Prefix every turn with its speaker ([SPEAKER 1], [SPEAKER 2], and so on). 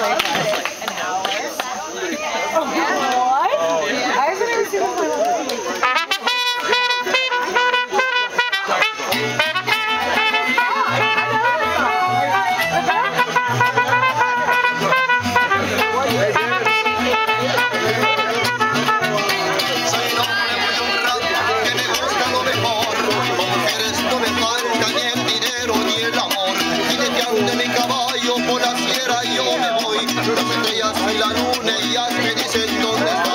[SPEAKER 1] like an hour. Oh, what? Oh, yeah. I've never seen this one.
[SPEAKER 2] Yo no me veías bailar una y me dices dónde